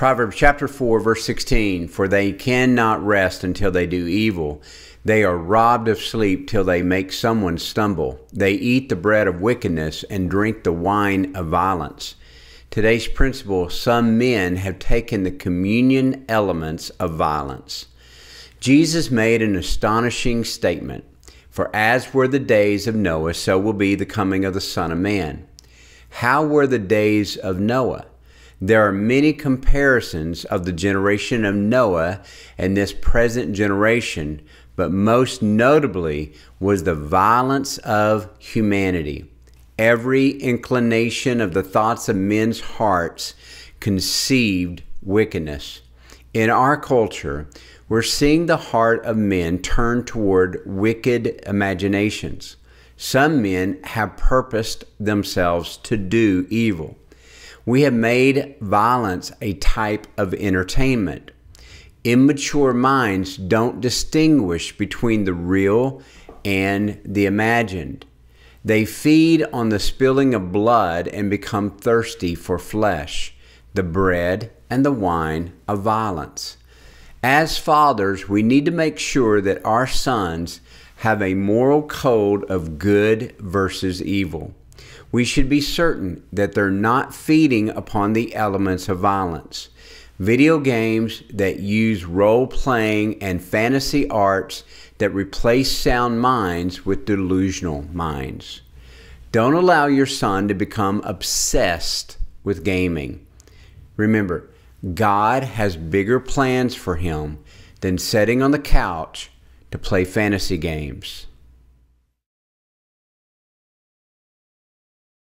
Proverbs chapter 4, verse 16 For they cannot rest until they do evil. They are robbed of sleep till they make someone stumble. They eat the bread of wickedness and drink the wine of violence. Today's principle some men have taken the communion elements of violence. Jesus made an astonishing statement For as were the days of Noah, so will be the coming of the Son of Man. How were the days of Noah? There are many comparisons of the generation of Noah and this present generation, but most notably was the violence of humanity. Every inclination of the thoughts of men's hearts conceived wickedness. In our culture, we're seeing the heart of men turn toward wicked imaginations. Some men have purposed themselves to do evil. We have made violence a type of entertainment. Immature minds don't distinguish between the real and the imagined. They feed on the spilling of blood and become thirsty for flesh, the bread and the wine of violence. As fathers, we need to make sure that our sons have a moral code of good versus evil we should be certain that they're not feeding upon the elements of violence. Video games that use role playing and fantasy arts that replace sound minds with delusional minds. Don't allow your son to become obsessed with gaming. Remember, God has bigger plans for him than sitting on the couch to play fantasy games.